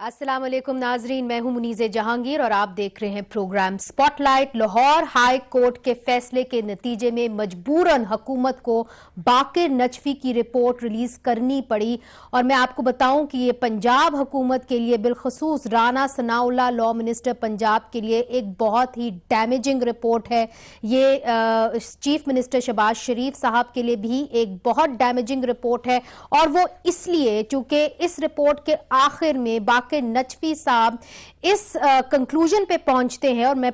अस्सलाम वालेकुम नाजरीन मैं हूँ मुनीज जहांगीर और आप देख रहे हैं programme spotlight. Lahore high court के फैसले के नतीजे में मजबूरन हुकूमत को बाकिर नजफी की रिपोर्ट रिलीज़ करनी पड़ी। और मैं आपको बताऊँ कि ये पंजाब हुकूमत के लिए बिलखसूस राना सनाउल्ला लॉ मिनिस्टर पंजाब के लिए एक बहुत ही डैमेजिंग रिपोर्ट है। ये आ, चीफ मिनिस्टर शबाज शरीफ साहब के लिए भी एक बहुत डैमेजिंग रिपोर्ट है। और वो इसलिए चूँकि इस रिपोर्ट के आखिर में के नचवी साहब इस कंक्लूजन पे पहुँचते हैं और मैं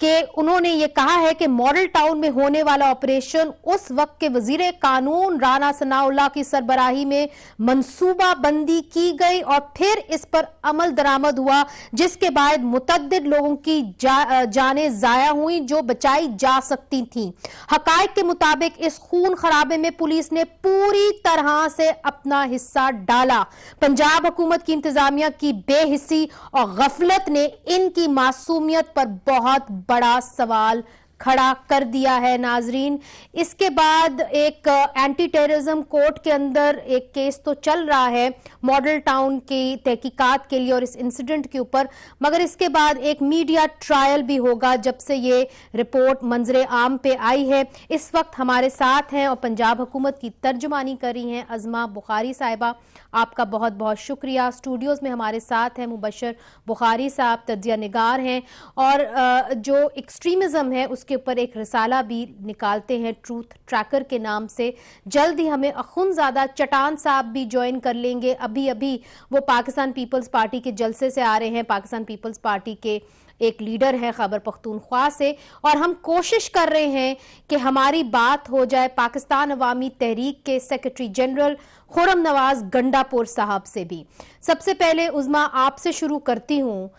कि उन्होंने ये कहा है कि मॉडल टाउन में होने वाला ऑपरेशन उस वक्त के वज़ीर कानून राना सनाउल्ला की सरबराही में मंसूबा बंदी की गई और फिर इस पर अमल दरामद हुआ जिसके बाद मुतद लोगों की जा, जाने जाया हुई जो बचाई जा सकती थी। हकायक के मुताबिक इस खून खराबे में पुलिस ने पूरी तरह से अपना हिस्सा डाला। पंजाब हुकूमत की इंतजामिया की बेहिस्सी और गफलत ने इनकी मासूमियत पर बहुत बड़ा सवाल खड़ा कर दिया है नाजरीन। इसके बाद एक एंटी टेररिज्म कोर्ट के अंदर एक केस तो चल रहा है मॉडल टाउन की तहकीकात के लिए और इस इंसिडेंट के ऊपर। मगर इसके बाद एक मीडिया ट्रायल भी होगा जब से ये रिपोर्ट मंजर आम पे आई है। इस वक्त हमारे साथ हैं और पंजाब हुकूमत की तर्जुमानी कर हैं अजमा बुखारी साहिबा। आपका बहुत बहुत शुक्रिया। स्टूडियोज में हमारे साथ हैं मुबशर बुखारी साहब, तजिया निगार हैं और जो एक्सट्रीमिज़म है उसके ऊपर एक रिसाला भी निकालते हैं ट्रूथ ट्रैकर के नाम से। जल्द ही हमें ज़्यादा चटान साहब भी ज्वाइन कर लेंगे। अभी अभी वो पाकिस्तान पीपल्स पार्टी के जलसे से आ रहे हैं। पाकिस्तान पीपल्स पार्टी के एक लीडर है खबर पख्तूनख्वा से। और हम कोशिश कर रहे हैं कि हमारी बात हो जाए पाकिस्तान अवामी तहरीक के सेक्रेटरी जनरल खुरम नवाज़ गंडापुर साहब से भी। सबसे पहले उजमा, आपसे शुरू करती हूँ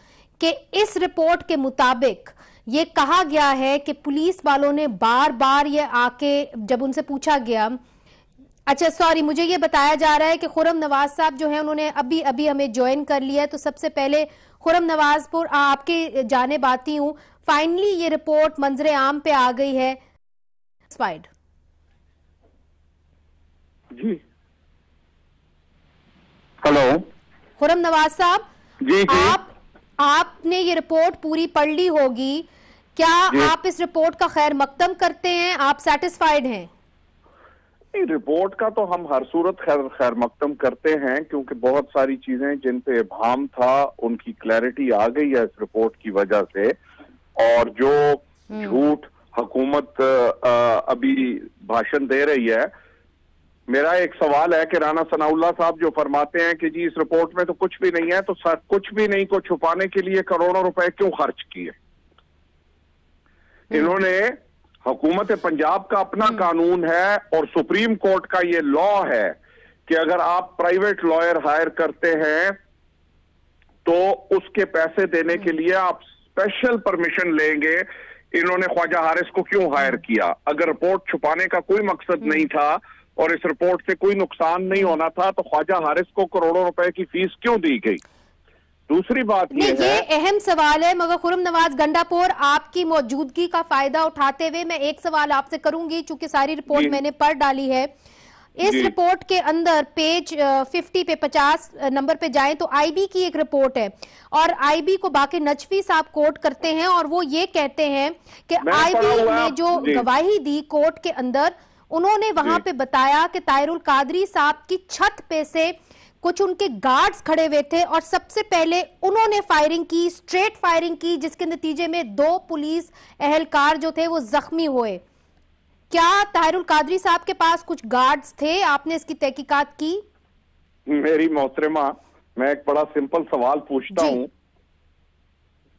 कि इस रिपोर्ट के मुताबिक ये कहा गया है कि पुलिस वालों ने बार बार ये आके जब उनसे पूछा गया अच्छा सॉरी मुझे ये बताया जा रहा है कि खुरम नवाज़ साहब जो है उन्होंने अभी अभी हमें ज्वाइन कर लिया है तो सबसे पहले खुरम नवाजपुर आपके जाने बाती हूँ। फाइनली ये रिपोर्ट मंजर आम पे आ गई है। जी। हेलो खुरम नवाज़ साहब जी जी। आप आपने ये रिपोर्ट पूरी पढ़ ली होगी। क्या आप इस रिपोर्ट का खैर मकदम करते हैं? आप सेटिस्फाइड हैं? रिपोर्ट का तो हम हर सूरत खैर खैर मकदम करते हैं क्योंकि बहुत सारी चीज़ें जिन पे भाम था उनकी क्लैरिटी आ गई है इस रिपोर्ट की वजह से। और जो हम्म। झूठ हुकूमत अभी भाषण दे रही है मेरा एक सवाल है कि राना सनाउल्ला साहब जो फरमाते हैं कि जी इस रिपोर्ट में तो कुछ भी नहीं है तो सर कुछ भी नहीं को छुपाने के लिए करोड़ों रुपए क्यों खर्च किए हम्म। इन्होंने हुकूमत पंजाब का अपना हम्म। कानून है और सुप्रीम कोर्ट का ये लॉ है कि अगर आप प्राइवेट लॉयर हायर करते हैं तो उसके पैसे देने के लिए आप स्पेशल परमिशन लेंगे इन्होंने ख्वाजा हारिस को क्यों हायर किया अगर रिपोर्ट छुपाने का कोई मकसद हम्म। नहीं था और इस रिपोर्ट से कोई नुकसान नहीं होना था तो ख्वाजा हारिस को करोड़ों रुपए की फ़ीस क्यों दी गई? दूसरी बात ये है ये अहम सवाल है मगर खुरम नवाज़ गंडापुर आपकी मौजूदगी का फ़ायदा उठाते हुए मैं एक सवाल आपसे करूँगी चूँकि सारी रिपोर्ट मैंने पढ़ डाली है। इस रिपोर्ट के अंदर पेज फिफ्टी पे पचास नंबर पे जाएँ तो आईबी की एक रिपोर्ट है। और आईबी को बाकी नजफी साहब कोर्ट करते हैं और वो ये कहते हैं कि आईबी ने जो। गवाही दी कोर्ट के अंदर उन्होंने वहाँ पे बताया कि तायरुल कादरी साहब की छत पे से कुछ उनके गार्ड्स खड़े हुए थे और सबसे पहले उन्होंने फायरिंग की स्ट्रेट फायरिंग की जिसके नतीजे में दो पुलिस एहलकार जो थे वो जख्मी हुए। क्या ताहिरुल कादरी साहब के पास कुछ गार्ड्स थे? आपने इसकी तहकीकात की? मेरी मोहतरमा मैं एक बड़ा सिंपल सवाल पूछता हूँ।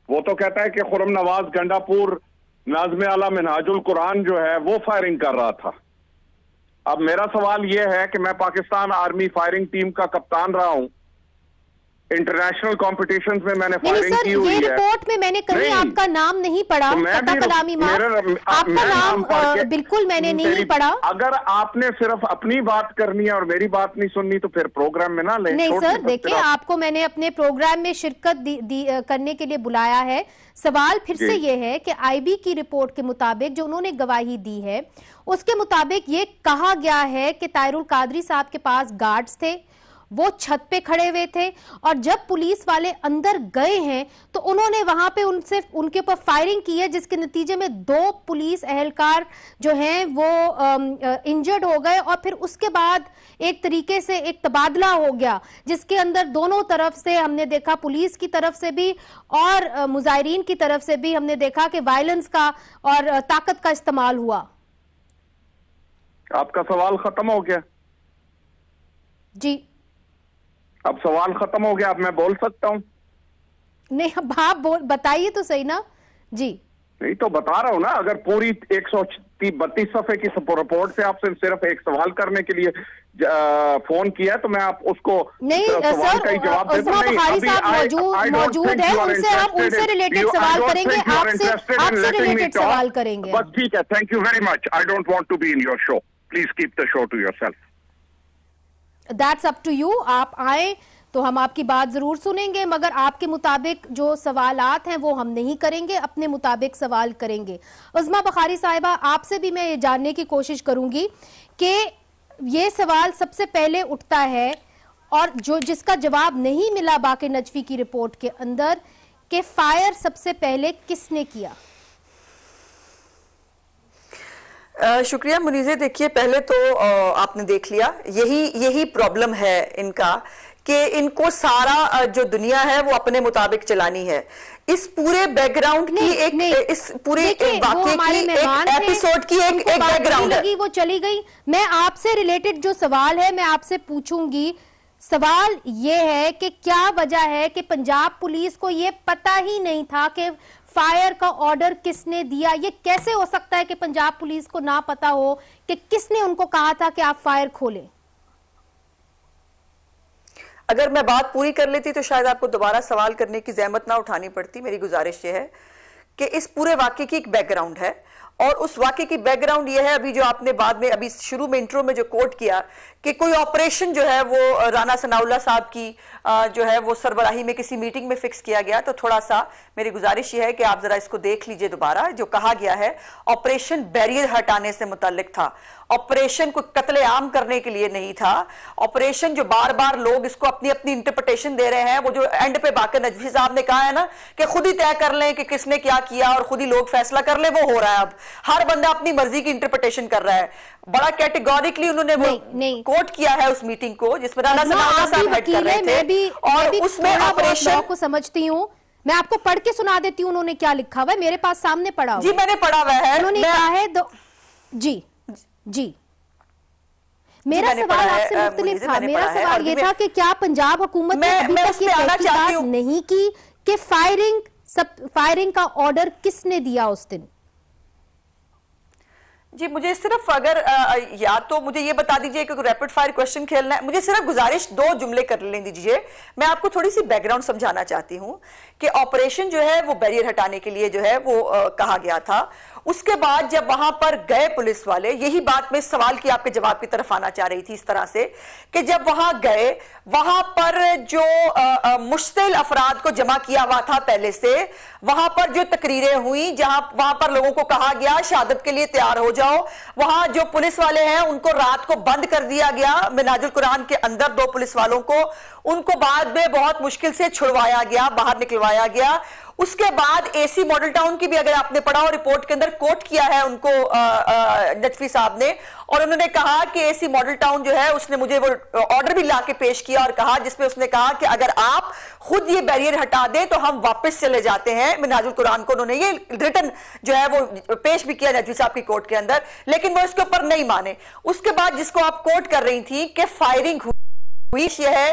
वो तो कहता है कि खुरम नवाज़ गंडापुर नाजम आला मिनाजुल कुरान जो है वो फायरिंग कर रहा था। अब मेरा सवाल यह है कि मैं पाकिस्तान आर्मी फायरिंग टीम का कप्तान रहा हूँ। इंटरनेशनल कॉम्पिटिशन में मैंने फायरिंग सर की हुई ये है। रिपोर्ट में मैंने कहीं आपका नाम नहीं पढ़ा तो मैं भी- कलामी आपका नाम बिल्कुल मैंने नहीं पढ़ा। अगर आपने सिर्फ़ अपनी बात करनी है और मेरी बात नहीं सुननी तो फिर प्रोग्राम में ना लें नहीं सर देखिए आपको मैंने अपने प्रोग्राम में शिरकत करने के लिए बुलाया है। सवाल फिर से ये है कि आईबी की रिपोर्ट के मुताबिक जो उन्होंने गवाही दी है उसके मुताबिक ये कहा गया है कि तायरुल कादरी साहब के पास गार्ड्स थे वो छत पे खड़े हुए थे और जब पुलिस वाले अंदर गए हैं तो उन्होंने वहाँ पे उनसे उनके ऊपर फायरिंग की है जिसके नतीजे में दो पुलिस एहलकार जो हैं वो इंजर्ड हो गए और फिर उसके बाद एक तरीके से एक तबादला हो गया जिसके अंदर दोनों तरफ़ से हमने देखा पुलिस की तरफ़ से भी और मुजाहरीन की तरफ़ से भी हमने देखा कि वायलेंस का और ताकत का इस्तेमाल हुआ। आपका सवाल खत्म हो गया। जी। अब सवाल खत्म हो गया अब मैं बोल सकता हूँ। नहीं अब आप बोल बताइए तो सही ना। जी। नहीं तो बता रहा हूँ ना अगर पूरी एक सौ बत्तीस सफे की रिपोर्ट से आपसे सिर्फ़ एक सवाल करने के लिए फ़ोन किया तो मैं आप उसको नहीं सर उस्मा बुखारी साहब मौजूद मौजूद है उनसे हम उनसे रिलेटेड सवाल करेंगे आपसे आपसे रिलेटेड सवाल करेंगे। बस ठीक है thank you very much I don't want to be in your show please keep the show to yourself that's up to you आप आए तो हम आपकी बात ज़रूर सुनेंगे, मगर आपके मुताबिक जो सवालात हैं वो हम नहीं करेंगे, अपने मुताबिक सवाल करेंगे। उजमा बखारी साहिबा, आपसे भी मैं ये जानने की कोशिश करूँगी कि ये सवाल सबसे पहले उठता है और जो जिसका जवाब नहीं मिला बाकी नजफी की रिपोर्ट के अंदर, कि फायर सबसे पहले किसने किया? शुक्रिया मुनीजे देखिए पहले तो आपने देख लिया यही यही प्रॉब्लम है इनका कि इनको सारा जो दुनिया है वो अपने मुताबिक चलानी है। इस पूरे बैकग्राउंड की एक नहीं। इस पूरे देखिए, वाक्य की एक एपिसोड की एक एक बैकग्राउंड है। लगी वो चली गई। मैं आपसे रिलेटेड जो सवाल है मैं आपसे पूछूँगी। सवाल ये है कि क्या वजह है कि पंजाब पुलिस को ये पता ही नहीं था कि फायर का ऑर्डर किसने दिया? ये कैसे हो सकता है कि पंजाब पुलिस को ना पता हो कि किसने उनको कहा था कि आप फायर खोलें? अगर मैं बात पूरी कर लेती तो शायद आपको दोबारा सवाल करने की जहमत ना उठानी पड़ती। मेरी गुजारिश ये है कि इस पूरे वाक्य की एक बैकग्राउंड है। और उस वाक्य की बैकग्राउंड ये है अभी जो आपने बाद में, अभी शुरू में इंट्रो में जो कोट किया कि कोई ऑपरेशन जो है वो राना सनाउल्ला साहब की जो है वो सरबराही में किसी मीटिंग में फिक्स किया गया। तो थोड़ा सा मेरी गुजारिश ये है कि आप जरा इसको देख लीजिए दोबारा, जो कहा गया है ऑपरेशन बैरियर हटाने से मुतालिक था। ऑपरेशन को कत्लेआम करने के लिए नहीं था। ऑपरेशन जो बार बार लोग इसको अपनी अपनी इंटरप्रिटेशन दे रहे हैं, वो जो एंड पे बाकर नजफी साहब ने कहा है ना कि खुद ही तय कर लें कि किसने क्या किया और खुद ही लोग फैसला कर ले, वो हो रहा है अब। हर बंदा अपनी मर्ज़ी की इंटरप्रिटेशन कर रहा है। बड़ा कैटेगोरिकली उन्होंने वो। कोट किया है उस मीटिंग को जिसमें आप भी साहब हेड कर रहे मैं भी थे और उसमें ऑपरेशन को समझती हूँ। मैं आपको पढ़ के सुना देती हूँ उन्होंने क्या लिखा हुआ है। मेरे पास सामने पढ़ा हुआ जी मैंने पढ़ा हुआ है। उन्होंने कहा है दो जी जी। मेरा सवाल आपसे मुख्तलिफ़ था। मेरा सवाल ये था कि क्या पंजाब हुकूमत ने अभी तक ये तहकीकात नहीं की कि फायरिंग सब फायरिंग का ऑर्डर किसने दिया उस दिन? जी मुझे सिर्फ़ अगर या तो मुझे ये बता दीजिए कि रैपिड फायर क्वेश्चन खेलना है। मुझे सिर्फ़ गुजारिश दो जुमले कर ले दीजिए। मैं आपको थोड़ी सी बैकग्राउंड समझाना चाहती हूँ कि ऑपरेशन जो है वो बैरियर हटाने के लिए जो है वो आ, कहा गया था। उसके बाद जब वहाँ पर गए पुलिस वाले, यही बात मैं सवाल की आपके जवाब की तरफ़ आना चाह रही थी इस तरह से, कि जब वहाँ गए, वहाँ पर जो मुश्तिल अफराद को जमा किया हुआ था पहले से, वहाँ पर जो तकरीरें हुई, जहाँ, वहाँ पर लोगों को कहा गया शहादत के लिए तैयार हो जाओ। वहाँ जो पुलिस वाले हैं, उनको रात को बंद कर दिया गया, मिनाजुल कुरान के अंदर दो पुलिस वालों को। उनको बाद में बहुत मुश्किल से छुड़वाया गया, बाहर निकलवाया गया। उसके बाद एसी मॉडल टाउन की भी अगर आपने पढ़ा और रिपोर्ट के अंदर कोट किया है उनको नजफी साहब ने, और उन्होंने कहा कि एसी मॉडल टाउन जो है, उसने मुझे वो ऑर्डर भी ला के पेश किया और कहा, जिसमें उसने कहा कि अगर आप खुद ये बैरियर हटा दें तो हम वापस चले जाते हैं। मिनाजुल कुरान को उन्होंने ये रिटर्न जो है, वो पेश भी किया नजफी साहब की कोर्ट के अंदर, लेकिन वो इसके ऊपर नहीं माने। उसके बाद जिसको आप कोर्ट कर रही थी कि फायरिंग हुई ये है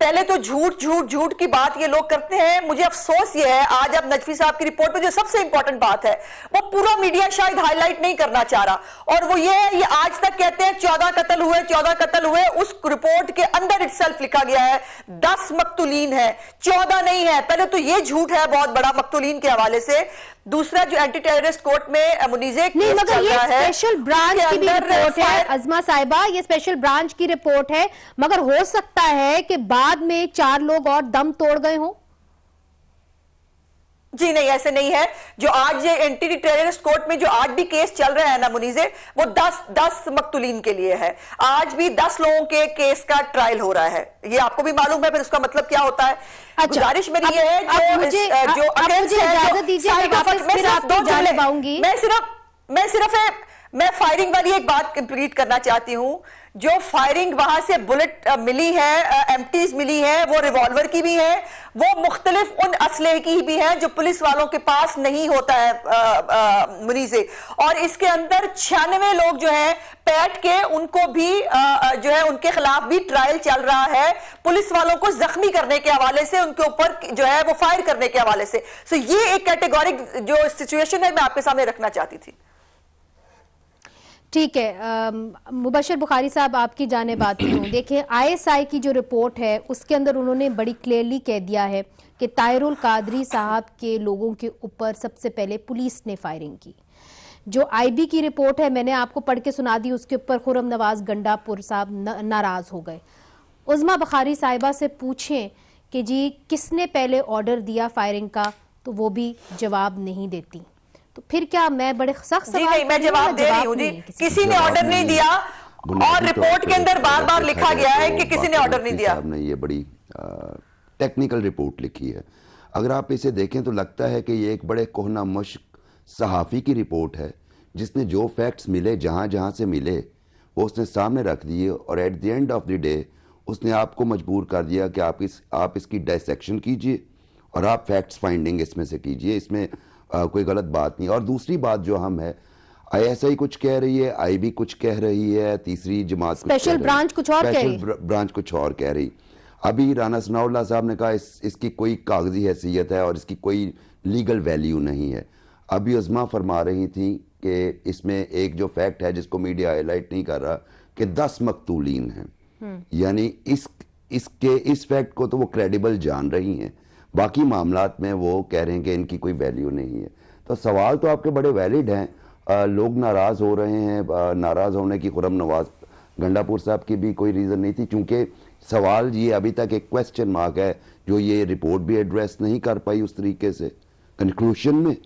पहले तो झूठ झूठ झूठ की बात ये लोग करते हैं। मुझे अफसोस ये है, आज अब नजफी साहब की रिपोर्ट में जो सबसे इंपॉर्टेंट बात है, वो पूरा मीडिया शायद हाईलाइट नहीं करना चाह रहा। और वो ये है, ये आज तक कहते हैं, चौदह कत्ल हुए, चौदह कत्ल हुए। उस रिपोर्ट के अंदर इट लिखा गया है, दस मकतुलीन है। चौदह नहीं है। पहले तो ये झूठ है बहुत बड़ा मकतुलीन के हवाले से। दूसरा जो एंटी टेररिस्ट कोर्ट में मुनीजे नहीं मगर ये स्पेशल ब्रांच की भी रिपोर्ट है अजमा साहिबा ये स्पेशल ब्रांच की रिपोर्ट है। मगर हो सकता है कि बाद में चार लोग और दम तोड़ गए हों। जी नहीं ऐसे नहीं है। जो आज ये एंटी टेररिस्ट कोर्ट में जो आज भी केस चल रहा है ना मुनीजे वो दस दस मकतुलीन के लिए है। आज भी 10 लोगों के केस का ट्रायल हो रहा है। ये आपको भी मालूम है फिर उसका मतलब क्या होता है? अच्छा, गुजारिश मेरी ये है जो मुझे, इस, जो मैं सिर्फ़ मैं सिर्फ़ मैं फायरिंग वाली एक बात कंप्लीट करना चाहती हूँ। जो फायरिंग वहाँ से बुलेट मिली है एमटीज मिली है वो रिवॉल्वर की भी है वो मुख्तलिफ़ उन असले की भी है जो पुलिस वालों के पास नहीं होता है मुनी से। और इसके अंदर छियानवे लोग जो है पैट के उनको भी आ, जो है उनके खिलाफ भी ट्रायल चल रहा है। पुलिस वालों को जख्मी करने के हवाले से उनके ऊपर जो है वो फायर करने के हवाले से। सो ये एक कैटेगोरिक जो सिचुएशन है मैं आपके सामने रखना चाहती थी। ठीक है मुबशर बुखारी साहब आपकी जाने बात हूँ देखिए आईएसआई की जो रिपोर्ट है उसके अंदर उन्होंने बड़ी क्लियरली कह दिया है कि तायरुल कादरी साहब के लोगों के ऊपर सबसे पहले पुलिस ने फायरिंग की। जो आईबी की रिपोर्ट है मैंने आपको पढ़ के सुना दी उसके ऊपर खुरम नवाज़ गंडापुर साहब नाराज़ हो गए। उजमा बुखारी साहिबा से पूछें कि जी किसने पहले ऑर्डर दिया फायरिंग का तो वो भी जवाब नहीं देती। तो फिर क्या मैं बड़े सख्त जी नहीं मैं जवाब दे रही हूँ जी। किसी ने ऑर्डर नहीं दिया और रिपोर्ट के अंदर बार बार लिखा गया है कि किसी ने ऑर्डर नहीं दिया। ये बड़ी टेक्निकल रिपोर्ट लिखी है। अगर आप इसे देखें तो लगता है कि ये एक बड़े कोहना मुश्क सहाफ़ी की रिपोर्ट है जिसने जो फैक्ट्स मिले जहाँ जहाँ से मिले वो उसने सामने रख दिए और at the end of the day उसने आपको मजबूर कर दिया कि आप इस आप इसकी डायसेक्शन कीजिए और आप फैक्ट्स फाइंडिंग इसमें से कीजिए। इसमें आ, कोई गलत बात नहीं। और दूसरी बात जो हम है आईएसआई कुछ कह रही है आईबी कुछ कह रही है तीसरी जमात स्पेशल ब्रांच कुछ और कह रही ब्रांच कुछ और कह रही। अभी राना सनाउल्ला साहब ने कहा इस, इसकी कोई कागज़ी हैसियत है और इसकी कोई लीगल वैल्यू नहीं है। अभी अजमा फरमा रही थी कि इसमें एक जो फैक्ट है जिसको मीडिया हाईलाइट नहीं कर रहा कि दस मकतूलिन हैं। हम्म। यानी इस इसके इस फैक्ट को तो वो क्रेडिबल जान रही हैं। बाकी मामला में वो कह रहे हैं कि इनकी कोई वैल्यू नहीं है। तो सवाल तो आपके बड़े वैलिड हैं। लोग नाराज़ हो रहे हैं। नाराज़ होने की खुरम नवाज़ गंडापुर साहब की भी कोई रीज़न नहीं थी क्योंकि सवाल ये अभी तक एक क्वेश्चन मार्क है जो ये रिपोर्ट भी एड्रेस नहीं कर पाई उस तरीके से। कंक्लूशन में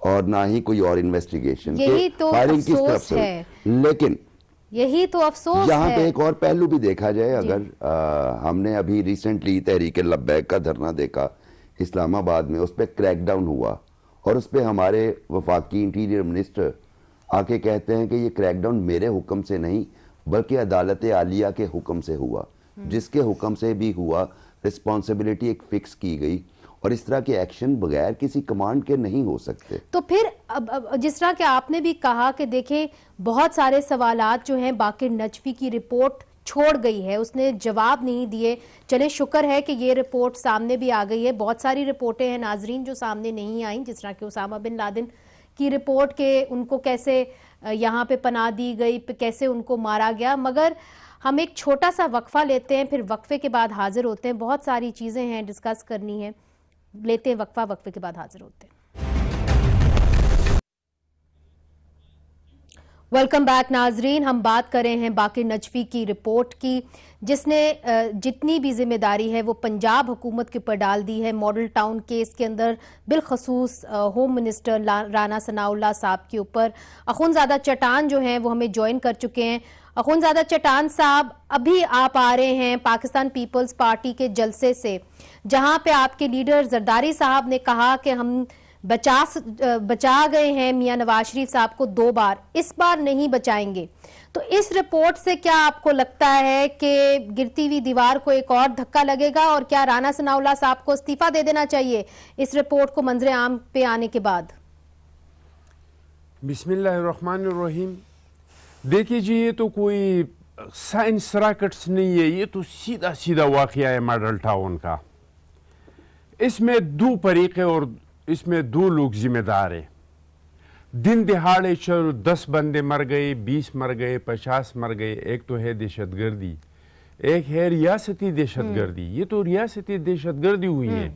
और ना ही कोई और इन्वेस्टिगेशन यही तो फायरिंग किस तरफ़ से लेकिन यही तो अफसोस यहाँ पे एक और पहलू भी देखा जाए अगर आ, हमने अभी रिसेंटली तहरीक लब्बैक का धरना देखा इस्लामाबाद में उस पर क्रैकडाउन हुआ और उस पर हमारे वफाकी इंटीरियर मिनिस्टर आके कहते हैं कि ये क्रैकडाउन मेरे हुक्म से नहीं बल्कि अदालत आलिया के हुक्म से हुआ हम्म। जिसके हुक्म से भी हुआ रिस्पॉन्सिबिलिटी एक फिक्स की गई और इस तरह के एक्शन बगैर किसी कमांड के नहीं हो सकते तो फिर अब, अब जिस तरह के आपने भी कहा कि देखें बहुत सारे सवालात जो हैं बाकी नजफी की रिपोर्ट छोड़ गई है, उसने जवाब नहीं दिए। चले, शुक्र है कि ये रिपोर्ट सामने भी आ गई है। बहुत सारी रिपोर्टें हैं, नाजरीन, जो सामने नहीं आई, जिस तरह कि उसामा बिन लादिन की रिपोर्ट के उनको कैसे यहाँ पे पना दी गई कैसे उनको मारा गया। मगर हम एक छोटा सा वक्फा लेते हैं, फिर वक्फे के बाद हाजिर होते हैं। बहुत सारी चीज़ें हैं डिस्कस करनी है। लेते हैं वक्फा, वक्फे के बाद हाजिर होते हैं। वेलकम बैक नाजरीन। हम बात कर रहे हैं बाकी नजफी की रिपोर्ट की, जिसने जितनी भी ज़िम्मेदारी है वो पंजाब हुकूमत के ऊपर डाल दी है। मॉडल टाउन केस के अंदर बिलखसूस होम मिनिस्टर राना सनाउल्ला साहब के ऊपर अखुनजादा चटान जो हैं वो हमें ज्वाइन कर चुके हैं। अखुनजादा चटान साहब, अभी आप आ रहे हैं पाकिस्तान पीपल्स पार्टी के जलसे से, जहाँ पे आपके लीडर जरदारी साहब ने कहा कि हम बचा बचा गए हैं मियाँ नवाज़ शरीफ साहब को दो बार, इस बार नहीं बचाएँगे। तो इस रिपोर्ट से क्या आपको लगता है कि गिरती हुई दीवार को एक और धक्का लगेगा और क्या राना सनाउल्ला साहब को इस्तीफा दे देना चाहिए इस रिपोर्ट को मंजरे आम पे आने के बाद? बिस्मिल्लाहिर्रहमानिर्रहीम। देखिए जी, ये तो कोई साइंस रॉकेट्स नहीं है, ये तो सीधा सीधा वाक़ है मॉडल टाउन का। इसमें दो तरीके और इसमें दो लोग जिम्मेदार हैं। दिन दिहाड़े चलो दस बंदे मर गए बीस मर गए पचास मर गए। एक तो है दहशत गर्दी एक है रियासती दहशत गर्दी ये तो रियासती दहशत गर्दी हुई है।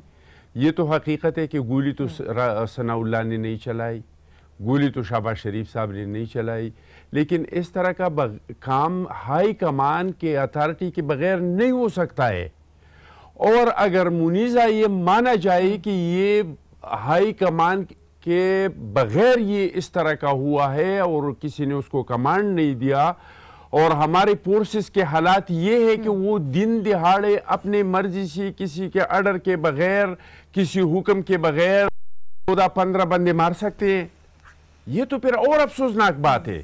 ये तो हकीकत है कि गोली तो सनाउल्ला ने नहीं चलाई गोली तो शाबाज शरीफ साहब ने नहीं चलाई। लेकिन इस तरह का काम हाई कमान के अथॉरिटी के बगैर नहीं हो सकता है। और अगर मुनीजा ये माना जाए कि ये हाई कमान के बगैर ये इस तरह का हुआ है और किसी ने उसको कमांड नहीं दिया। और हमारे फोर्सेस के हालात ये है कि वो दिन दिहाड़े अपने मर्ज़ी से किसी के ऑर्डर के बगैर, किसी हुक्म के बगैर चौदह पंद्रह बंदे मार सकते हैं। ये तो फिर और अफसोसनाक बात है।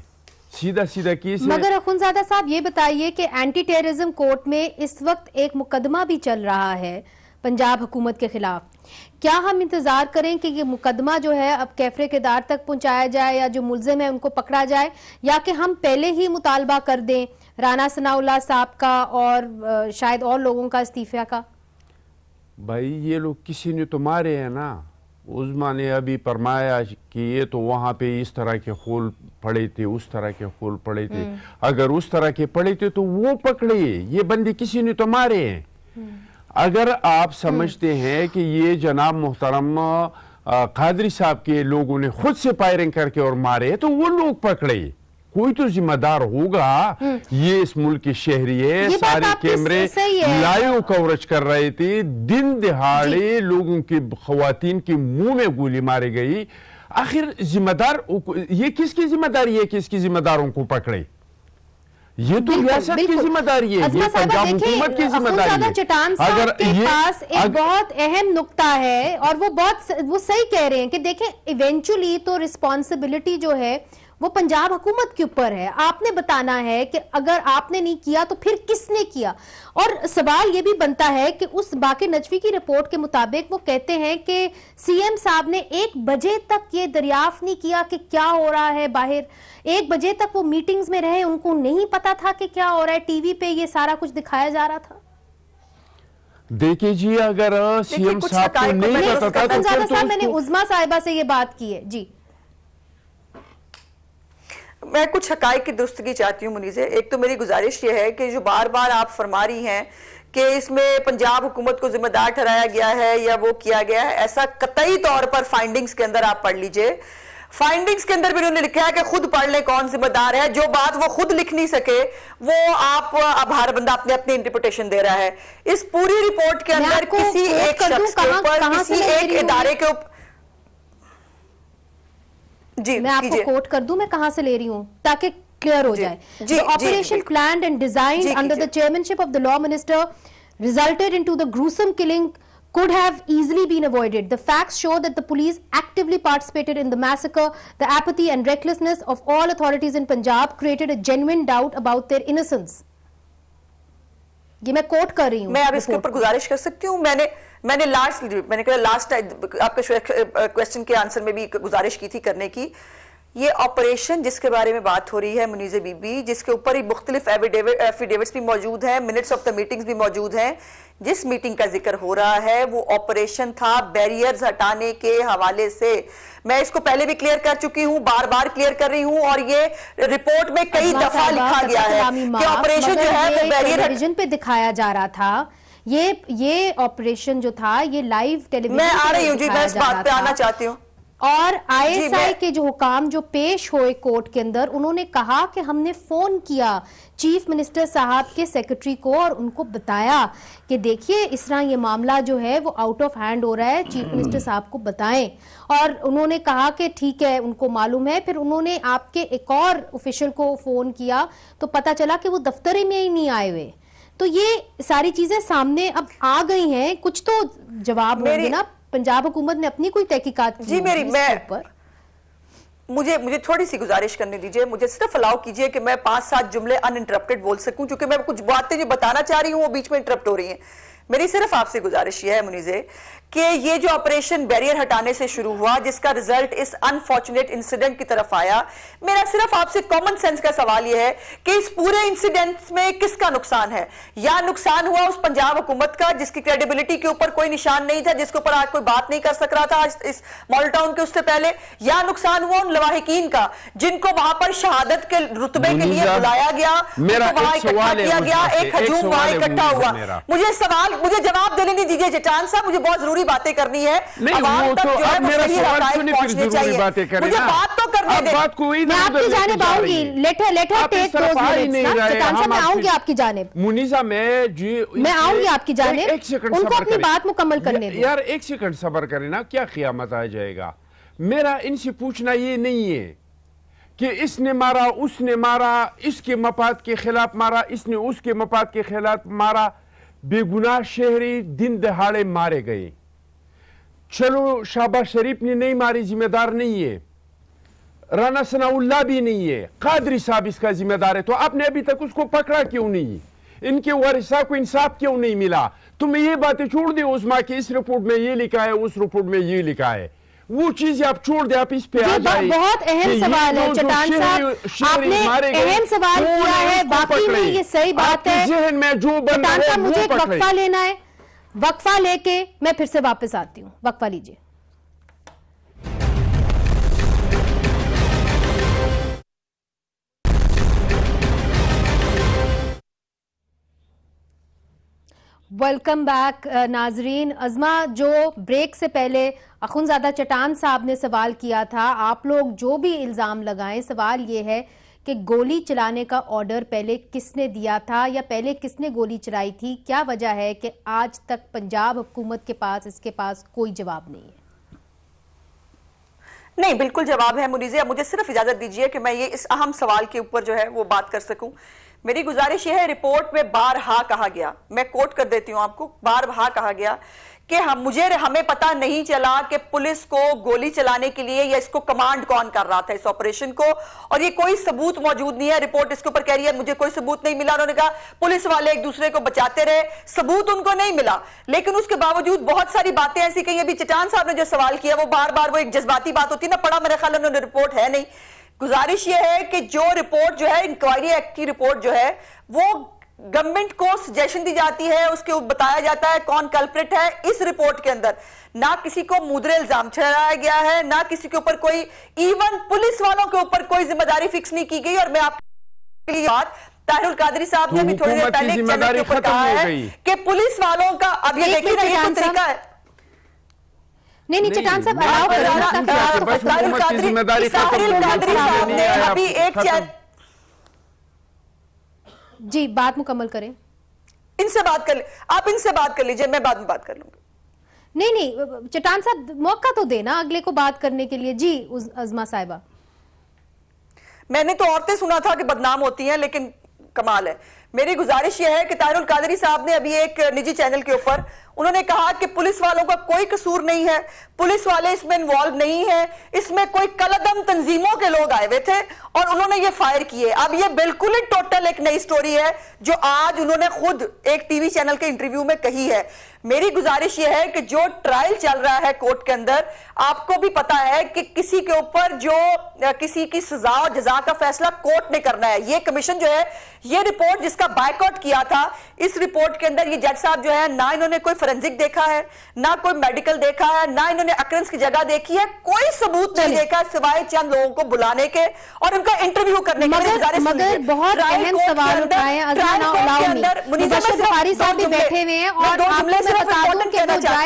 सीधा सीधा केस मगर अखुनजादा साहब, ये बताइए कि एंटी टेररिज्म कोर्ट में इस वक्त एक मुकदमा भी चल रहा है। पंजाब हुकूमत के खिलाफ। क्या हम इंतज़ार करें कि ये मुकदमा जो है अब कैफरे के दार तक पहुँचाया जाए या जो मुलजिम है उनको पकड़ा जाए या कि हम पहले ही मुतालबा कर दें राना सनाउल्ला साहब का और शायद और लोगों का इस्तीफा का? भाई ये लोग किसी ने तो मारे हैं ना। उजमा ने अभी फरमाया कि ये तो वहाँ पे इस तरह के खोल पड़े थे उस तरह के खोल पड़े थे। हम्म। अगर उस तरह के पड़े थे तो वो पकड़े। ये बंदे किसी ने तो मारे हैं। हम्म। अगर आप समझते हम्म। हैं कि ये जनाब मोहतरम कादरी साहब के लोगों ने खुद से फायरिंग करके और मारे तो वो लोग पकड़े। कोई तो जिम्मेदार होगा। हम्म। ये इस मुल्क की शहरी है सारे कैमरे लाइव कवरेज कर रहे थे। दिन दिहाड़े लोगों की खातन के मुँह में गोली मारी गई। आखिर जिम्मेदार ये किसकी ज़िम्मेदारी है किसकी जिम्मेदारों को पकड़े? ये तो रियासत की ज़िम्मेदारी है ये पंजाब हुकूमत की ज़िम्मेदारी है। चटान अगर के ये पास एक अग... बहुत अहम नुक्ता है और वो बहुत वो सही कह रहे हैं कि देखें इवेंचुअली तो रिस्पॉन्सिबिलिटी जो है वो पंजाब हुकूमत के ऊपर है। आपने बताना है कि अगर आपने नहीं किया तो फिर किसने किया? और सवाल ये भी बनता है कि उस बाकी नजवी की रिपोर्ट के मुताबिक वो कहते हैं कि सीएम साहब ने एक बजे तक ये दरियाफ्त नहीं किया कि क्या हो रहा है बाहर। एक बजे तक वो मीटिंग्स में रहे उनको नहीं पता था कि क्या हो रहा है। टीवी पे ये सारा कुछ दिखाया जा रहा था। देखिए जी अगर सीएम साहब को नहीं पता था तो, तो मैंने उजमा साहिबा से ये बात की है। जी। मैं कुछ हकाई की दुरुस्तगी चाहती हूँ मुनीजे। एक तो मेरी गुजारिश ये है कि जो बार बार आप फरमा रही हैं कि इसमें पंजाब हुकूमत को जिम्मेदार ठहराया गया है या वो किया गया है ऐसा कतई तौर पर फाइंडिंग्स के अंदर आप पढ़ लीजिए। फाइंडिंग्स के अंदर भी उन्होंने लिखा है कि खुद पढ़ ले कौन जिम्मेदार है। जो बात वो खुद लिख नहीं सके वो आप आभार बंदा अपने अपनी इंटरप्रिटेशन दे रहा है। इस पूरी रिपोर्ट के अंदर किसी एक शख्स के ऊपर किसी एक इदारे के ऊपर जी मैं आपको कोट कर दूँ मैं कहाँ से ले रही हूँ ताकि क्लियर हो जाए operation plan and design under the chairmanship of the law minister resulted into the gruesome killing could have easily been avoided. The facts show that the police actively participated in the massacre. The apathy and recklessness of all authorities in Punjab created a genuine doubt about their innocence. ये मैं coat कर रही हूँ मैं अब इसके ऊपर गुजारिश कर सकती हूँ मैंने मैंने लास्ट मैंने कहा लास्ट आपके क्वेश्चन के आंसर में भी गुजारिश की थी करने की। ये ऑपरेशन जिसके बारे में बात हो रही है मुनीज बीबी जिसके ऊपर ही मुख्तलिफ़ एफिडेविट्स भी मौजूद हैं मिनट्स ऑफ़ द मीटिंग्स भी मौजूद हैं। जिस मीटिंग का ज़िक्र हो रहा है वो ऑपरेशन था बैरियर्स हटाने के हवाले से। मैं इसको पहले भी क्लियर कर चुकी हूँ बार बार क्लियर कर रही हूँ और ये रिपोर्ट में कई दफ़ा लिखा गया है कि ऑपरेशन जो है बैरियर पे दिखाया जा रहा था ये ये ऑपरेशन जो था ये लाइव टेलीविज़न मैं आ रही हूँ जी मैं इस बात पे आना चाहती हूँ। और आईएसआई के जो हुकाम जो पेश हुए कोर्ट के अंदर उन्होंने कहा कि हमने फ़ोन किया चीफ मिनिस्टर साहब के सेक्रेटरी को और उनको बताया कि देखिए इस तरह ये मामला जो है वो आउट ऑफ़ हैंड हो रहा है चीफ मिनिस्टर साहब को बताएँ। और उन्होंने कहा कि ठीक है उनको मालूम है। फिर उन्होंने आपके एक और ऑफिशियल को फ़ोन किया तो पता चला कि वो दफ्तर में ही नहीं आए हुए। तो ये सारी चीज़ें सामने अब आ गई हैं। कुछ तो जवाब होंगे ना। पंजाब हुकूमत ने अपनी कोई तहकीकात जी मेरी मैं पर। मुझे मुझे थोड़ी सी गुजारिश करने दीजिए। मुझे सिर्फ़ अलाउ कीजिए कि मैं पाँच सात जुमले अनइंटरप्टेड बोल सकूँ क्योंकि मैं कुछ बातें जो बताना चाह रही हूँ वो बीच में इंटरप्ट हो रही हैं। मेरी सिर्फ़ आपसे गुजारिश यह है मुनीजे कि ये जो ऑपरेशन बैरियर हटाने से शुरू हुआ जिसका रिज़ल्ट इस अनफॉर्चुनेट इंसिडेंट की तरफ़ आया मेरा सिर्फ़ आपसे कॉमन सेंस का सवाल यह है कि इस पूरे इंसिडेंट में किसका नुकसान है? या नुकसान हुआ उस पंजाब हुकूमत का जिसकी क्रेडिबिलिटी के ऊपर कोई निशान नहीं था जिसके ऊपर आज कोई बात नहीं कर सक रहा था आज इस मॉडल टाउन के उससे पहले? या नुकसान हुआ उन लवाहिकीन का जिनको वहाँ पर शहादत के रुतबे के लिए बुलाया गया मेरा वहाँ इकट्ठा किया गया एक एक हजूम वहाँ इकट्ठा हुआ। मुझे सवाल मुझे जवाब देने नहीं दीजिए जटान साहब मुझे बहुत ज़रूरी बातें करनी है। नहीं अवाम वो तक तो जो है मेरा सवाल हकायक सुनिए फिर पहुँचने ज़रूरी चाहिए। बातें करें? मुझे बात तो करने दे। बात को मैं आपकी उधर जाने आऊँगी। है। लेटर लेटर टेक मैं आऊँगी आपकी जानिब। मुनीसा मैं जी मैं आऊँगी आपकी जानिब। एक सेकंड उनको अपनी बात मुकम्मल करने यार एक सेकंड सबर करें ना क्या क़ियामत आ जाएगा? मेरा इनसे पूछना ये नहीं है कि इसने मारा उसने मारा इसके मफाद के खिलाफ मारा इसने उसके मफाद के खिलाफ मारा। बेगुनाह शहरी दिन दहाड़े मारे गए। चलो शाबाज शरीफ ने नहीं मारी जिम्मेदार नहीं है राना सनाउल्ला भी नहीं है कादरी साहब इसका जिम्मेदार है तो आपने अभी तक उसको पकड़ा क्यों नहीं इनके वारिसा को इंसाफ क्यों नहीं मिला तुम ये बातें छोड़ दे उस्मा की इस रिपोर्ट में ये लिखा है उस रिपोर्ट में ये लिखा है वो चीज़ें आप छोड़ दे आप इस पे आ जाए बहुत अहम सवाल है चट्टान साहब आपने अहम सवाल किया है बाकी में ये सही बात है जहन में जो है मुझे वक्फा लेना है वक्फा लेके मैं फिर से वापस आती हूँ। वक्फा लीजिए। वेलकम बैक नाजरीन। अजमा, जो ब्रेक से पहले अखुनजादा चटान साहब ने सवाल किया था, आप लोग जो भी इल्ज़ाम लगाएँ, सवाल ये है कि गोली चलाने का ऑर्डर पहले किसने दिया था या पहले किसने गोली चलाई थी? क्या वजह है कि आज तक पंजाब हुकूमत के पास इसके पास कोई जवाब नहीं है? नहीं, बिल्कुल जवाब है मुनीजिया मुझे सिर्फ़ इजाज़त दीजिए कि मैं ये इस अहम सवाल के ऊपर जो है वो बात कर सकूँ। मेरी गुजारिश यह है, रिपोर्ट में बारहा कहा गया। मैं कोट कर देती हूँ आपको, बारहा कहा गया। कि हम, मुझे, हमें पता नहीं चला कि पुलिस को गोली चलाने के लिए या इसको कमांड कौन कर रहा था इस ऑपरेशन को। और ये कोई सबूत मौजूद नहीं है। रिपोर्ट इसके ऊपर कह रही है, मुझे कोई सबूत नहीं मिला। उन्होंने कहा, पुलिस वाले एक दूसरे को बचाते रहे। सबूत उनको नहीं मिला। लेकिन उसके बावजूद बहुत सारी बातें ऐसी कही। अभी चटान साहब ने जो सवाल किया, वो बार बार वो एक जज्बाती बात होती है ना, पढ़ा मेरे ख्याल उन्होंने रिपोर्ट है नहीं। गुजारिश यह है कि जो रिपोर्ट जो है इंक्वायरी एक्ट की रिपोर्ट जो है, वो गवर्नमेंट को सजेशन दी जाती है उसके ऊपर बताया जाता है कौन कल्प्रिट है इस रिपोर्ट के अंदर। ना किसी को मुद्रे इल्ज़ाम ठहराया गया है ना किसी के ऊपर कोई इवन पुलिस वालों के ऊपर कोई ज़िम्मेदारी फिक्स नहीं की गई। और मैं आपके लिए बात ताहिरुल कादरी साहब ने तो भी थोड़ी देर पहले एक चैनल के ऊपर कहा है कि पुलिस वालों का अब ये देखिए ना ये तो साहब। तरीका है। नहीं नहीं चटान साहब अलाउ आपको करो। ताहिरुल कादरी साहब ने अभी एक। चैनल जी बात मुकम्मल करें। इनसे बात कर ले आप इनसे बात कर लीजिए मैं बाद में बात कर लूँगी। नहीं नहीं चट्टान साहब मौका तो देना अगले को बात करने के लिए। जी अजमा साहिबा। मैंने तो औरतें सुना था कि बदनाम होती हैं लेकिन कमाल है। मेरी गुजारिश यह है कि तारुल कादरी साहब ने अभी एक निजी चैनल के ऊपर उन्होंने कहा कि पुलिस वालों का कोई कसूर नहीं है, पुलिस वाले इसमें इन्वॉल्व नहीं है, इसमें कोई कलदम तंजीमों के लोग आए हुए थे और उन्होंने ये फायर किए। अब ये बिल्कुल ही टोटल एक नई स्टोरी है, जो आज उन्होंने खुद एक टीवी चैनल के इंटरव्यू में कही है। मेरी गुजारिश यह है कि जो ट्रायल चल रहा है कोर्ट के अंदर, आपको भी पता है कि किसी के ऊपर जो किसी की सजा और जजा का फैसला कोर्ट ने करना है। ये कमीशन जो है, ये रिपोर्ट जिसका बायकॉट किया था, इस रिपोर्ट के अंदर ये जज साहब जो है, ना इन्होंने कोई फोरेंसिक देखा है ना कोई मेडिकल देखा है ना इन्होंने अक्रेंस की जगह देखी है कोई सबूत नहीं देखा सिवाय चंद लोगों को बुलाने के और उनका इंटरव्यू करने के मगर मगर बहुत अहम सवाल उठाए हैं अंदर साहब भी बैठे हुए हैं और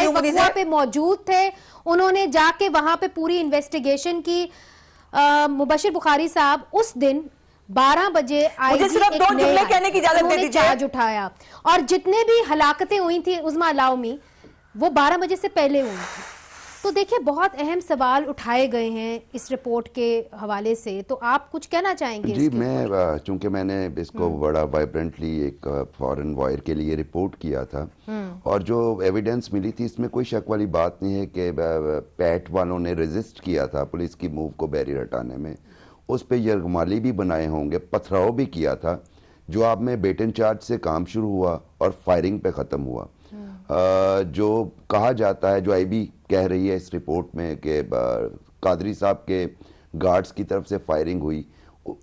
हूँ पे मौजूद थे उन्होंने जाके वहाँ पे पूरी इन्वेस्टिगेशन की मुबशर बुखारी साहब उस दिन 12 बजे आई मुझे सिर्फ़ दो जुमले कहने की इजाज़त दे दीजिए। चार्ज उठाया। और जितने भी हलाकतें हुई थी उजमा अलाउ मी वो 12 बजे से पहले हुई थी। तो देखिए बहुत अहम सवाल उठाए गए हैं इस रिपोर्ट के हवाले से। तो आप कुछ कहना चाहेंगे जी मैं चूँकि मैंने इसको बड़ा वाइब्रेंटली एक फॉरेन वायर के लिए रिपोर्ट किया था। और जो एविडेंस मिली थी इसमें कोई शक वाली बात नहीं है कि पैट वालों ने रेजिस्ट किया था पुलिस की मूव को बैरियर हटाने में। उस पर यरगमाली भी बनाए होंगे पथराव भी किया था जो आप में बेटन चार्ज से काम शुरू हुआ और फायरिंग पे ख़त्म हुआ। जो कहा जाता है जो आईबी कह रही है इस रिपोर्ट में कि कादरी साहब के गार्ड्स की तरफ़ से फायरिंग हुई।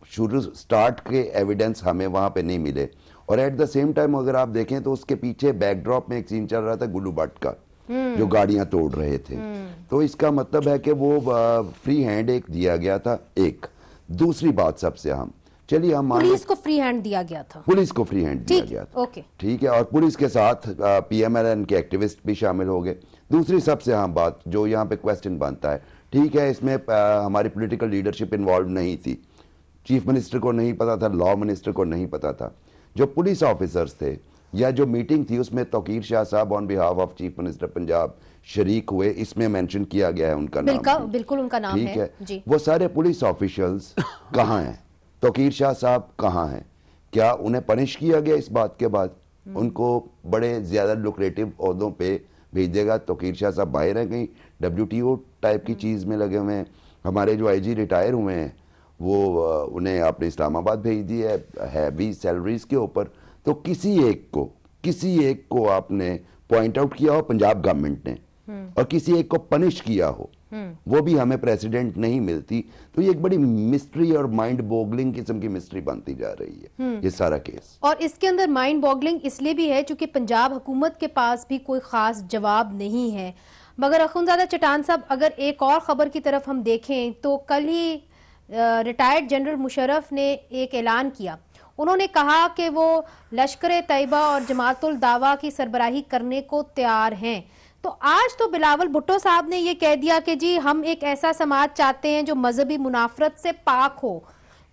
शुरू स्टार्ट के एविडेंस हमें वहाँ पे नहीं मिले। और एट द सेम टाइम अगर आप देखें तो उसके पीछे बैकड्रॉप में एक सीन चल रहा था गुल्लू भट्ट का हम्म। जो गाड़ियाँ तोड़ रहे थे। हम्म। तो इसका मतलब है कि वो फ्री हैंड एक दिया गया था एक। दूसरी बात सबसे हम चलिए हम पुलिस को फ्री हैंड दिया गया था। पुलिस को फ्री हैंड दिया गया था। ओके ठीक है और पुलिस के साथ पीएमएलएन के एक्टिविस्ट भी शामिल हो गए। दूसरी सबसे अहम बात जो यहाँ पे क्वेश्चन बनता है। ठीक है इसमें हमारी पॉलिटिकल लीडरशिप इन्वॉल्व नहीं थी। चीफ मिनिस्टर को नहीं पता था लॉ मिनिस्टर को नहीं पता था। जो पुलिस ऑफिसर्स थे या जो मीटिंग थी उसमें तोकीर शाह साहब on behalf of chief minister Punjab शरीक हुए इसमें मेंशन किया गया है उनका नाम बिल्कुल उनका नाम ठीक है, है। वो सारे पुलिस ऑफिशियल्स कहाँ हैं? तोकीर शाह साहब कहाँ हैं? क्या उन्हें पनिश किया गया इस बात के बाद? हम्म। उनको बड़े ज़्यादा लुक्रेटिव अहदों पर भेज देगा तोकीर शाह साहब बाहर हैं कहीं? डब्ल्यू टाइप की चीज़ में लगे हुए हैं। हमारे जो आईजी रिटायर हुए हैं वो उन्हें आपने इस्लामाबाद भेज दी है। हैवी सैलरीज के ऊपर। तो किसी एक को किसी एक को आपने पॉइंट आउट किया हो पंजाब गवर्नमेंट ने हम्म। और किसी एक को पनिश किया हो हम्म। वो भी हमें प्रेसिडेंट नहीं मिलती तो ये एक बड़ी मिस्ट्री और माइंड बॉगलिंग किस्म की मिस्ट्री बनती जा रही है हम्म। ये सारा केस और इसके अंदर माइंड बॉगलिंग इसलिए भी है क्योंकि पंजाब हुकूमत के पास भी कोई खास जवाब नहीं है मगर अखुनजादा चटान साहब अगर एक और खबर की तरफ़ हम देखें तो कल ही रिटायर्ड जनरल मुशरफ ने एक ऐलान किया उन्होंने कहा कि वो लश्कर तैयबा और जमातुल दावा की सरबराही करने को तैयार हैं। तो आज तो बिलावल भुट्टो साहब ने ये कह दिया कि जी, हम एक ऐसा समाज चाहते हैं जो मजहबी मुनाफरत से पाक हो।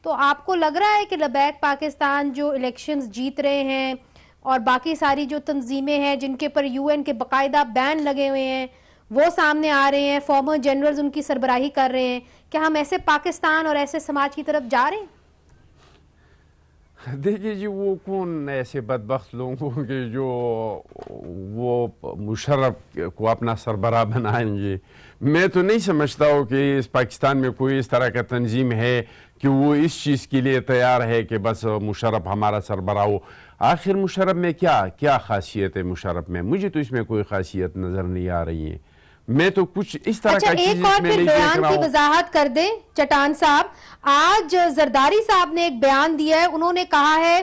तो आपको लग रहा है कि लबैक पाकिस्तान जो इलेक्शंस जीत रहे हैं और बाकी सारी जो तंजीमें हैं जिनके पर यूएन के बाकायदा बैन लगे हुए हैं, वो सामने आ रहे हैं, फॉर्मर जनरल्स उनकी सरबराही कर रहे हैं, क्या हम ऐसे पाकिस्तान और ऐसे समाज की तरफ़ जा रहे हैं? देखिए जी वो कौन ऐसे बदबख्त लोगों के जो वो मुशर्रफ को अपना सरबरा बनाएँगे मैं तो नहीं समझता हूँ कि इस पाकिस्तान में कोई इस तरह का तंजीम है कि वो इस चीज़ के लिए तैयार है कि बस मुशर्रफ हमारा सरबरा हो आखिर मुशर्रफ में क्या क्या खासियत है मुशर्रफ में मुझे तो इसमें कोई खासियत नज़र नहीं आ रही है मैं तो कुछ इस तरह अच्छा, का एक और फिर बयान की वजाहत कर दे चटान साहब। आज जरदारी साहब ने एक बयान दिया है। उन्होंने कहा है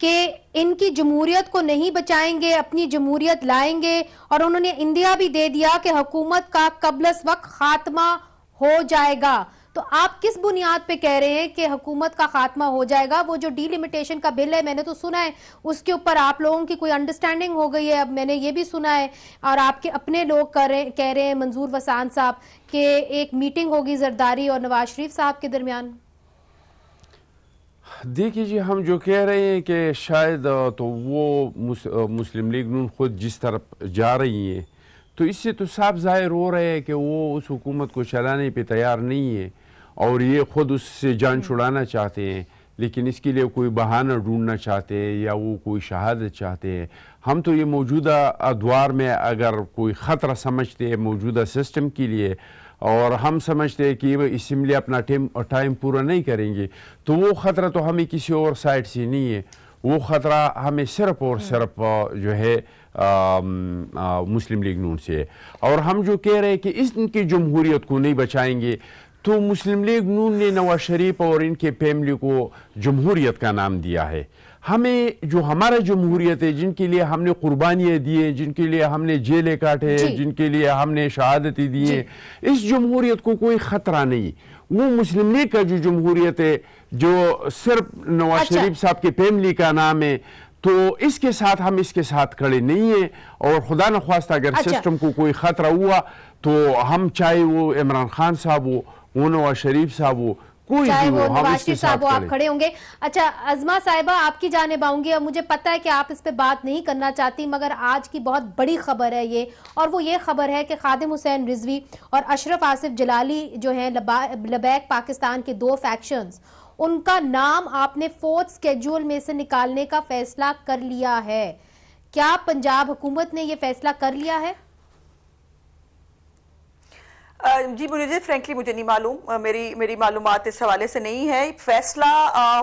कि इनकी जमहूरियत को नहीं बचाएँगे अपनी जमहूरियत लाएँगे और उन्होंने इंडिया भी दे दिया कि हुकूमत का कबलस वक्त खात्मा हो जाएगा। तो आप किस बुनियाद पे कह रहे हैं कि हुकूमत का खात्मा हो जाएगा? वो जो डीलिमिटेशन का बिल है मैंने तो सुना है उसके ऊपर आप लोगों की कोई अंडरस्टैंडिंग हो गई है? अब मैंने ये भी सुना है और आपके अपने लोग कर रहे कह रहे हैं मंजूर वसान साहब कि एक मीटिंग होगी जरदारी और नवाज़ शरीफ साहब के दरमियान। देखिए जी हम जो कह रहे हैं कि शायद तो वो मुस, मुस्लिम लीग नून खुद जिस तरफ़ जा रही है तो इससे तो साफ़ ज़ाहिर हो रहा है कि वो उस हुकूमत को चलाने पे तैयार नहीं है। और ये खुद उससे जान। छुड़ाना चाहते हैं लेकिन इसके लिए कोई बहाना ढूंढना चाहते हैं या वो कोई शहादत चाहते हैं हम तो ये मौजूदा अदवार में अगर कोई ख़तरा समझते हैं मौजूदा सिस्टम के लिए और हम समझते हैं कि इसम्बली अपना टाइम टाइम पूरा नहीं करेंगे तो वो ख़तरा तो हमें किसी और साइड से नहीं है वो ख़तरा हमें सिर्फ़ और हम्म। सिर्फ़ जो है आ, आ, मुस्लिम लीग नून से है और हम जो कह रहे हैं कि इनकी जमहूरीत को नहीं बचाएँगे तो मुस्लिम लीग नून ने नवाज़ शरीफ और इनके फैमिली को जमहूरियत का नाम दिया है हमें जो हमारा जमहूरियत है जिनके लिए हमने कुर्बानियाँ दी हैं जिनके लिए हमने जेलें काटे हैं जिनके लिए हमने शहादतें दी हैं इस जमहूरियत को कोई ख़तरा नहीं वो मुस्लिम लीग का जो जमहूरियत है जो सिर्फ़ नवाज़ अच्छा। शरीफ साहब के फैमिली का नाम है तो इसके साथ हम इसके साथ खड़े नहीं हैं और खुदा न खास्ता अगर अच्छा। सिस्टम को कोई खतरा हुआ तो हम चाहे वो इमरान खान साहब हो वो नवाज़ शरीफ साहब हो कोई चाहे वो नवाज़ साहब आप खड़े होंगे। अच्छा अजमा साहिबा आपकी जाने पाऊँगी अब मुझे पता है कि आप इस पे बात नहीं करना चाहती मगर आज की बहुत बड़ी खबर है ये और वो ये खबर है कि खादिम हुसैन रिजवी और अशरफ आसिफ जलाली जो है लबैक पाकिस्तान के दो फैक्शंस उनका नाम आपने फोर्थ स्केड्यूल में से निकालने का फैसला कर लिया है। क्या पंजाब हुकूमत ने यह फैसला कर लिया है? जी मुझे फ्रेंकली मुझे नहीं मालूम। मेरी मेरी मालूम इस हवाले से नहीं है। फैसला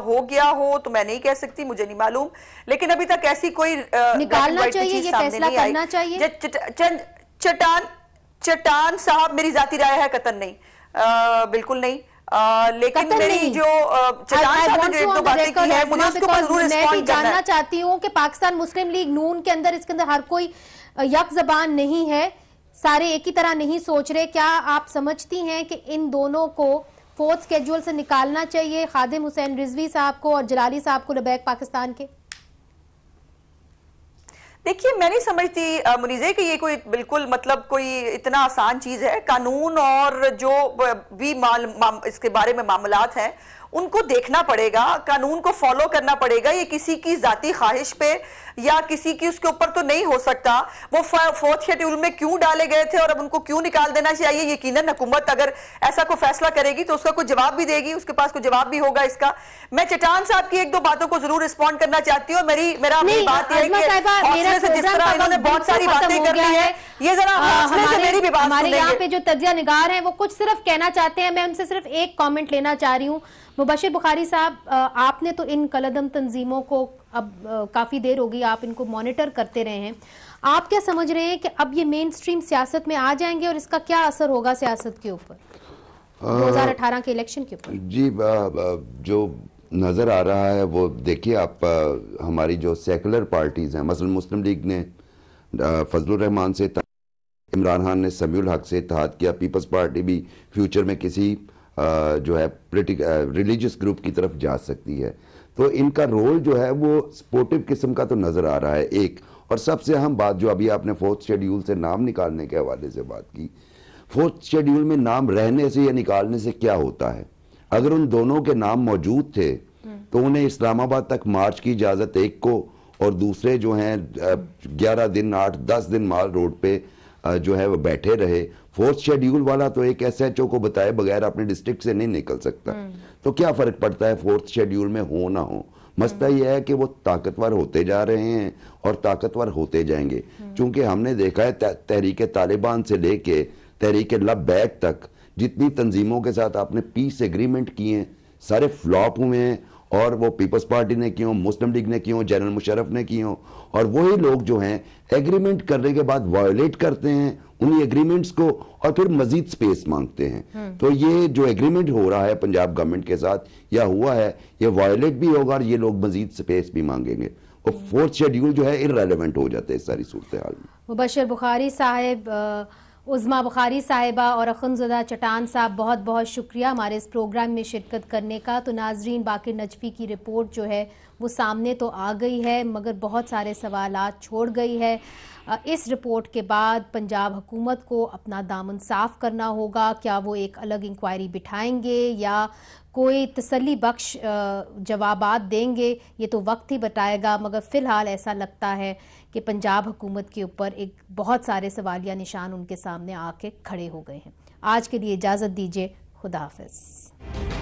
हो गया हो तो मैं नहीं कह सकती मुझे नहीं मालूम। लेकिन अभी तक ऐसी कोई निकालना चाहिए ये फैसला करना चाहिए। चटान चटान साहब मेरी जाती राय है कतन नहीं। आ, बिल्कुल नहीं। आ, लेकिन मेरी जो चटान साहब ने जो बातें की है मुझे उसके ऊपर ज़रूर रिस्पॉन्ड जानना चाहती हूँ कि पाकिस्तान मुस्लिम लीग नून के अंदर इसके अंदर हर कोई यक जबान नहीं है। सारे एक ही तरह नहीं सोच रहे। क्या आप समझती हैं कि इन दोनों को फोर्थ स्केड्यूल से निकालना चाहिए खादिम हुसैन रिजवी साहब को और जलाली साहब को लबैक पाकिस्तान के? देखिए मैं नहीं समझती मुनीजे कि ये कोई बिल्कुल मतलब कोई इतना आसान चीज़ है। कानून और जो भी माल, माम, इसके बारे में मामलात हैं उनको देखना पड़ेगा कानून को फॉलो करना पड़ेगा। ये किसी की जाती ख्वाहिश पे या किसी की उसके ऊपर तो नहीं हो सकता। वो फोर्थ शेड्यूल में क्यों डाले गए थे और अब उनको क्यों निकाल देना चाहिए? यकीनन हुकूमत अगर ऐसा कोई फैसला करेगी तो उसका कोई जवाब भी देगी उसके पास कोई जवाब भी होगा इसका। मैं चटान साहब की एक दो बातों को ज़रूर रिस्पॉन्ड करना चाहती हूँ। मेरी मेरा अपनी बात है कि जिस तरह इन्होंने बहुत सारी बातें कर ली है ये जरा से मेरी भी बात हमारे यहाँ पे जो तजिया निगार है वो कुछ सिर्फ़ कहना चाहते हैं। मैं उनसे सिर्फ़ एक कॉमेंट लेना चाह रही हूँ। मुबशिर बुखारी साहब आपने तो इन कलदम तंजीमों को अब काफ़ी देर हो गई आप इनको मॉनिटर करते रहे हैं। आप क्या समझ रहे हैं कि अब ये मेन स्ट्रीम सियासत में आ जाएँगे और इसका क्या असर होगा सियासत के ऊपर? 2018 के इलेक्शन के ऊपर। जी जो नज़र आ रहा है वो देखिए आप हमारी जो सेकुलर पार्टीज़ हैं मसलन मुस्लिम लीग ने फजल रहमान से इमरान खान ने समीउल हक से इतिहाद किया। पीपल्स पार्टी भी फ्यूचर में किसी जो है पोलिटिक रिलीजियस ग्रुप की तरफ़ जा सकती है। तो इनका रोल जो है वो सपोर्टिव किस्म का तो नज़र आ रहा है, एक। और सबसे अहम बात जो अभी आपने फोर्थ शेड्यूल से नाम निकालने के हवाले से बात की फोर्थ शेड्यूल में नाम रहने से या निकालने से क्या होता है? अगर उन दोनों के नाम मौजूद थे तो उन्हें इस्लामाबाद तक मार्च की इजाज़त एक को और दूसरे जो हैं ग्यारह दिन, आठ, दस दिन माल रोड पे जो है वो बैठे रहे। फोर्थ शेड्यूल वाला तो एक एस एच ओ को बताए बगैर अपने डिस्ट्रिक्ट से नहीं निकल सकता हम्म। तो क्या फ़र्क पड़ता है फोर्थ शेड्यूल में हो ना हो मसला हम्म। यह है कि वो ताकतवर होते जा रहे हैं और ताकतवर होते जाएँगे हम्म। क्योंकि हमने देखा है तहरीक तालिबान से लेके तहरीक लब बैक तक जितनी तंजीमों के साथ आपने पीस एग्रीमेंट किए हैं सारे फ्लॉप हुए हैं और वो पीपल्स पार्टी ने की हो मुस्लिम लीग ने की हो जनरल मुशरफ ने की हो और वही लोग जो हैं एग्रीमेंट करने के बाद वायोलेट करते हैं उन्हीं एग्रीमेंट्स को और फिर मजीद स्पेस मांगते हैं। हम्म। तो ये जो एग्रीमेंट हो रहा है पंजाब गवर्नमेंट के साथ या हुआ है ये वायोलेट भी होगा और ये लोग मजीद स्पेस भी मांगेंगे। और फोर्थ शेड्यूल जो है इरेलीवेंट हो जाते हैं सारी सूरत हाल में। मुबशर बुखारी साहेब उज़मा बुखारी साहिबा और अखनजदा चटान साहब, बहुत बहुत शुक्रिया हमारे इस प्रोग्राम में शिरकत करने का। तो नाजरीन, बाकी नजफी की रिपोर्ट जो है, वो सामने तो आ गई है, मगर बहुत सारे सवाल छोड़ गई है। इस रिपोर्ट के बाद पंजाब हुकूमत को अपना दामन साफ़ करना होगा। क्या वो एक अलग इंक्वायरी बिठाएँगे या कोई तसली बख्श जवाब देंगे, ये तो वक्त ही बताएगा, मगर फ़िलहाल ऐसा लगता है कि पंजाब हुकूमत के ऊपर एक बहुत सारे सवालिया निशान उनके सामने आके खड़े हो गए हैं। आज के लिए इजाज़त दीजिए, खुदा हाफिज़।